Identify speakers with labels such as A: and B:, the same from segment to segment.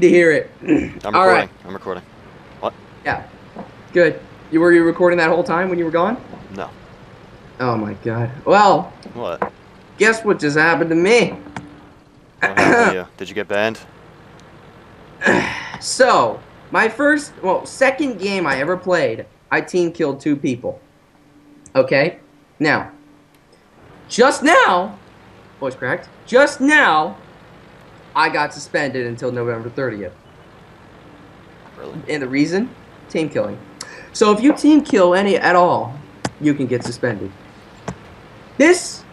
A: to hear it.
B: I'm
A: All
B: recording.
A: right.
B: I'm recording. What?
A: Yeah. Good. You were you recording that whole time when you were gone?
B: No.
A: Oh my god. Well,
B: What?
A: guess what just happened to me?
B: What happened to you? Did you get banned?
A: So, my first, well, second game I ever played, I team killed two people. Okay? Now, just now, voice cracked, just now, I got suspended until November 30th.
B: Really?
A: And the reason? Team killing. So if you team kill any at all, you can get suspended. This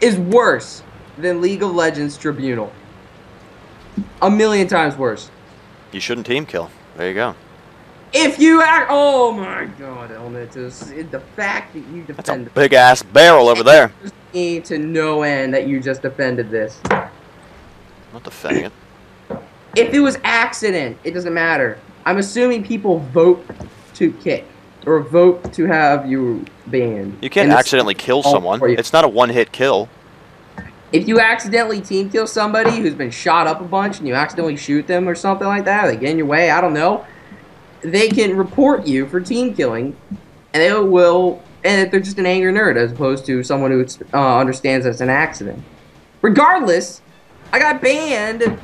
A: is worse than League of Legends Tribunal. A million times worse.
B: You shouldn't team kill. There you go.
A: If you act, oh my god, Elmitus, the fact that you
B: that's a big ass barrel over there.
A: me to no end that you just defended this.
B: Not defending it.
A: If it was accident, it doesn't matter. I'm assuming people vote to kick or vote to have you banned.
B: You can't accidentally kill someone. It's not a one-hit kill.
A: If you accidentally team kill somebody who's been shot up a bunch and you accidentally shoot them or something like that, they get in your way, I don't know, they can report you for team killing, and they will, and if they're just an angry nerd as opposed to someone who uh, understands it's an accident. Regardless, I got banned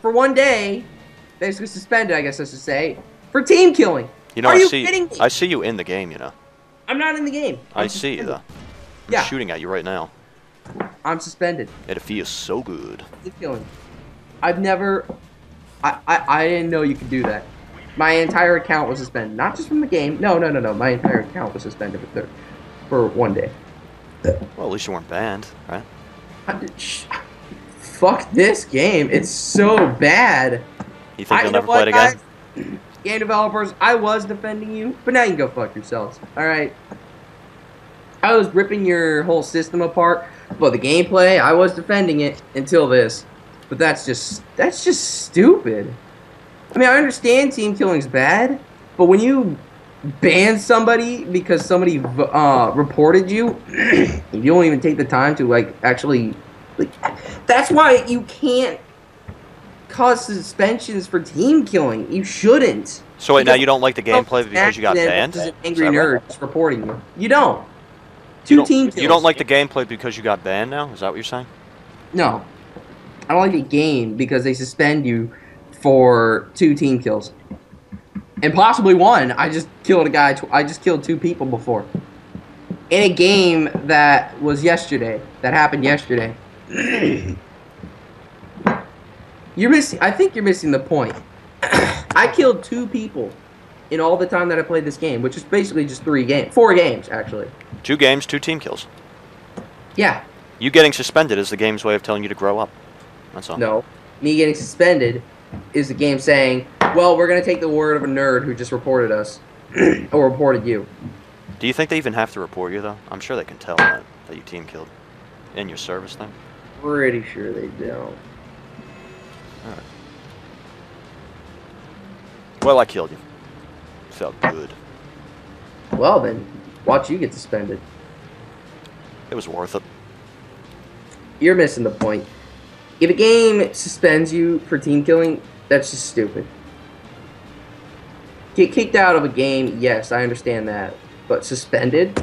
A: for one day, basically suspended, I guess I should say, for team killing.
B: You know,
A: Are
B: I
A: you
B: see.
A: kidding me?
B: I see you in the game. You know.
A: I'm not in the game.
B: I
A: I'm
B: see you though. I'm
A: Yeah.
B: shooting at you right now.
A: I'm suspended.
B: It feels so good.
A: the killing. I've never. I, I I didn't know you could do that. My entire account was suspended, not just from the game. No, no, no, no. My entire account was suspended for for one day.
B: Well, at least you weren't banned, right?
A: I fuck this game. It's so bad.
B: You think
A: I-
B: you'll never play it again?
A: guys? Game developers, I was defending you, but now you can go fuck yourselves. All right. I was ripping your whole system apart, but the gameplay, I was defending it until this. But that's just that's just stupid. I mean, I understand team killing's bad, but when you ban somebody because somebody uh, reported you, you don't even take the time to like actually like that's why you can't cause suspensions for team killing. You shouldn't.
B: So wait, now you don't like the gameplay because you got banned?
A: versus an angry
B: right?
A: nerd just reporting you. You don't. Two
B: You don't,
A: team kills.
B: you don't like the gameplay because you got banned now? Is that what you're saying?
A: No. I don't like the game because they suspend you for two team kills. And possibly one. I just killed a guy. Tw- I just killed two people before. In a game that was yesterday. That happened yesterday. you're missing. I think you're missing the point. I killed two people in all the time that I played this game, which is basically just three games, four games actually.
B: Two games, two team kills.
A: Yeah.
B: You getting suspended is the game's way of telling you to grow up. That's all.
A: No. Me getting suspended is the game saying, well, we're going to take the word of a nerd who just reported us. or reported you.
B: Do you think they even have to report you though? I'm sure they can tell that, that you team killed in your service thing.
A: Pretty sure they don't.
B: Well, I killed you. Felt good.
A: Well, then, watch you get suspended.
B: It was worth it.
A: You're missing the point. If a game suspends you for team killing, that's just stupid. Get kicked out of a game, yes, I understand that. But suspended?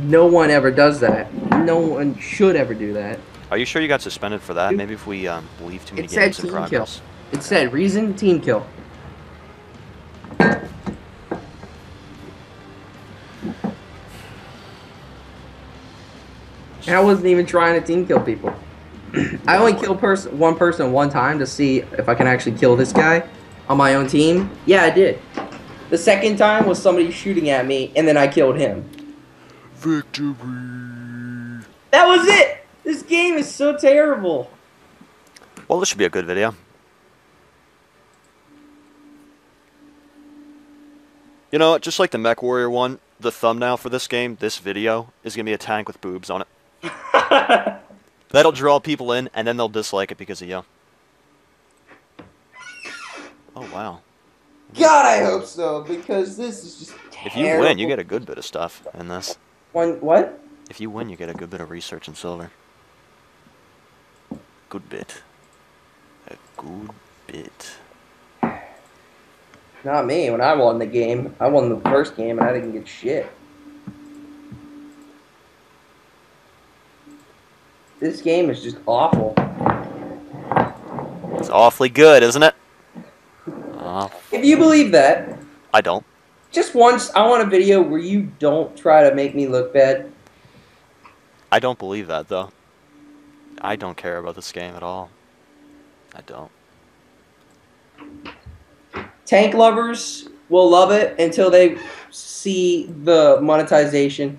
A: No one ever does that. No one should ever do that.
B: Are you sure you got suspended for that? Maybe if we um, leave too many
A: It said
B: games in
A: team kill.
B: progress.
A: It said reason team kill. And I wasn't even trying to team kill people. I only killed person one person one time to see if I can actually kill this guy on my own team. Yeah, I did. The second time was somebody shooting at me, and then I killed him.
B: Victory.
A: That was it. This game is so terrible.
B: Well, this should be a good video. You know, just like the Mech Warrior one, the thumbnail for this game, this video, is going to be a tank with boobs on it. That'll draw people in, and then they'll dislike it because of you. Oh, wow.
A: God, I hope so because this is just terrible.
B: If you win, you get a good bit of stuff in this.
A: one. What?
B: If you win, you get a good bit of research and silver. Good bit. A good bit.
A: Not me. When I won the game, I won the first game and I didn't get shit. This game is just awful.
B: It's awfully good, isn't it? Uh,
A: If you believe that,
B: I don't.
A: just once I want a video where you don't try to make me look bad.
B: I don't believe that though. I don't care about this game at all. I don't.
A: Tank lovers will love it until they see the monetization.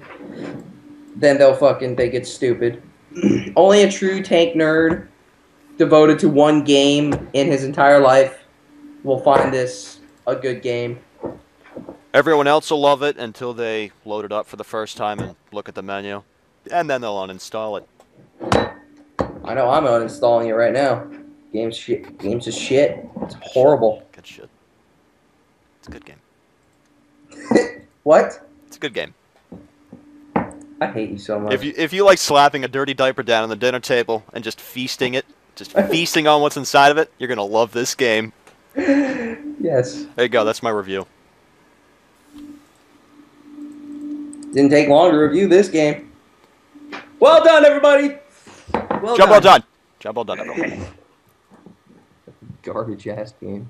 A: Then they'll fucking think it's stupid. Only a true tank nerd devoted to one game in his entire life will find this a good game.
B: Everyone else will love it until they load it up for the first time and look at the menu, and then they'll uninstall it.
A: I know I'm uninstalling it right now. Game's shit. Game's just shit. It's horrible.
B: Good shit. It's a good game.
A: what?
B: It's a good game.
A: I hate you so much.
B: If you if you like slapping a dirty diaper down on the dinner table and just feasting it, just feasting on what's inside of it, you're gonna love this game.
A: yes.
B: There you go. That's my review.
A: Didn't take long to review this game. Well done, everybody. Well
B: Job well done. Job well done, everyone.
A: Garbage ass game.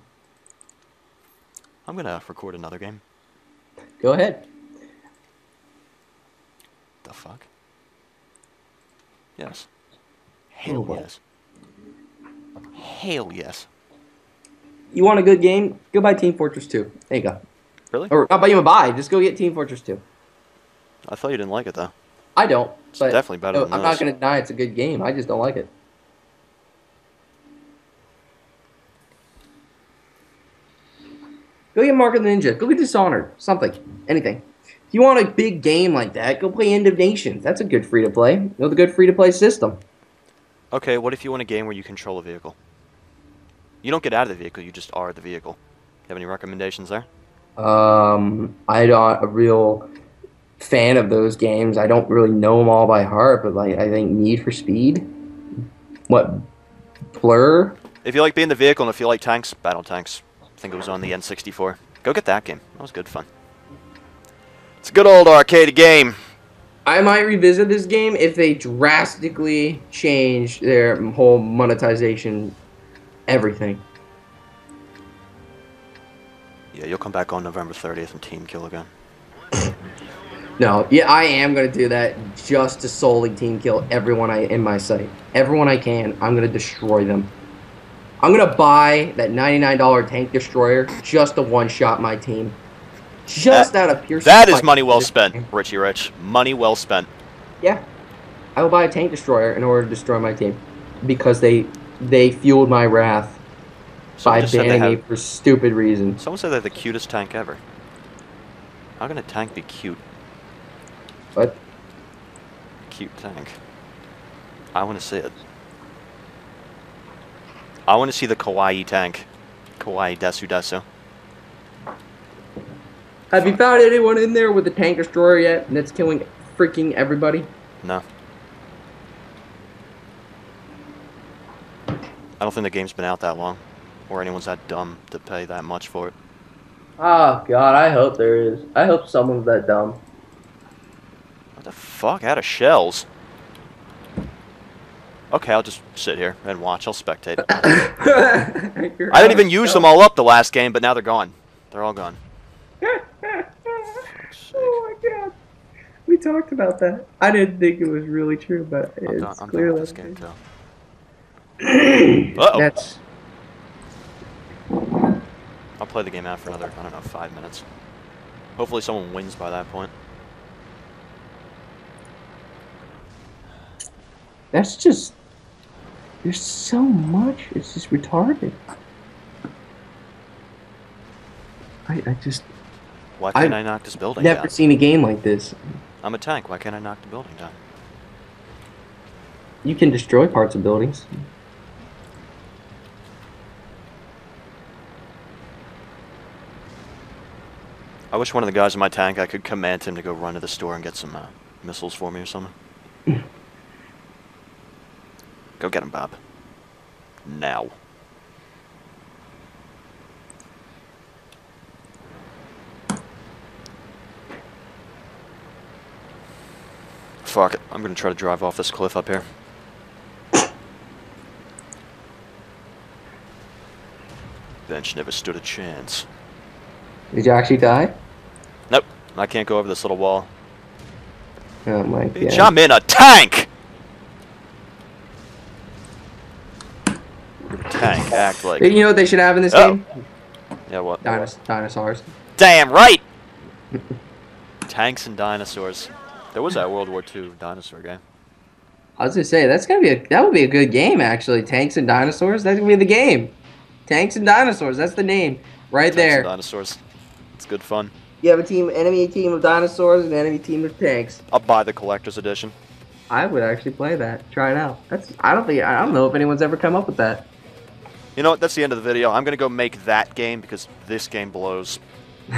B: I'm gonna record another game.
A: Go ahead.
B: The fuck? Yes. Hell
A: Oh,
B: yes. Hell yes.
A: You want a good game? Go buy Team Fortress 2. There you go.
B: Really?
A: Or not buy you a buy. Just go get Team Fortress 2.
B: I thought you didn't like it though.
A: I don't.
B: It's
A: But
B: definitely better
A: no,
B: than
A: I'm not going to deny it's a good game. I just don't like it. Go get Mark of the Ninja. Go get Dishonored. Something. Anything. If you want a big game like that, go play End of Nations. That's a good free to play. You know the good free to play system.
B: Okay, what if you want a game where you control a vehicle? You don't get out of the vehicle, you just are the vehicle. You have any recommendations there?
A: Um, I don't a real fan of those games. I don't really know them all by heart, but like I think Need for Speed, what Blur,
B: If you like being the vehicle and if you like tanks, BattleTanx. I think it was on the N64. Go get that game. That was good fun. It's a good old arcade game.
A: I might revisit this game if they drastically change their whole monetization, everything.
B: Yeah, you'll come back on November 30th and Team Kill again.
A: No, yeah, I am gonna do that just to solely team kill everyone I in my sight. Everyone I can, I'm gonna destroy them. I'm gonna buy that $99 tank destroyer just to one shot my team. Just out of pure
B: That is money well spent, Richie Rich. Money well spent.
A: Yeah. I will buy a tank destroyer in order to destroy my team. Because they they fueled my wrath
B: Someone
A: by
B: just said they
A: banning me
B: have,
A: for stupid reasons.
B: Someone said they're the cutest tank ever. How can a tank be cute?
A: But
B: Cute tank. I want to see it. I want to see the kawaii tank. Kawaii Desu Desu.
A: have you found anyone in there with a tank destroyer yet and it's killing freaking everybody?
B: No. I don't think the game's been out that long. Or anyone's that dumb to pay that much for it.
A: Oh god, I hope there is. I hope someone's that dumb.
B: What the fuck? Out of shells? Okay, I'll just sit here and watch. I'll spectate. I didn't even use them all up the last game, but now they're gone. They're all gone.
A: oh my god. We talked about that. I didn't think it was really true, but
B: I'm
A: it's
B: done, I'm done
A: clearly
B: with this game too. Uh-oh.
A: That's
B: I'll play the game out for another, I don't know, five minutes. Hopefully someone wins by that point.
A: That's just there's so much. It's just retarded. I I just
B: Why can't
A: I've
B: I knock this building
A: never
B: down?
A: Never seen a game like this.
B: I'm a tank. Why can't I knock the building down?
A: You can destroy parts of buildings.
B: I wish one of the guys in my tank, I could command him to go run to the store and get some uh, missiles for me or something. Go get him, Bob. Now. Fuck it. I'm gonna try to drive off this cliff up here. Bench never stood a chance.
A: Did you actually die?
B: Nope. I can't go over this little wall.
A: Oh my god.
B: Bitch, I'm in a tank! Act like.
A: You know what they should have in this
B: Oh.
A: game?
B: Yeah, what?
A: Dinos- dinosaurs.
B: Damn right! Tanks and dinosaurs. There was that World War II dinosaur game.
A: I was gonna say that's gonna be a that would be a good game actually. Tanks and dinosaurs. That's gonna be the game. Tanks and dinosaurs. That's the name right
B: Tanks and
A: there.
B: dinosaurs. It's good fun.
A: You have a team, enemy team of dinosaurs and enemy team of tanks.
B: I'll buy the collector's edition.
A: I would actually play that. Try it out. That's I don't think I don't know if anyone's ever come up with that.
B: You know what? That's the end of the video. I'm gonna go make that game because this game blows.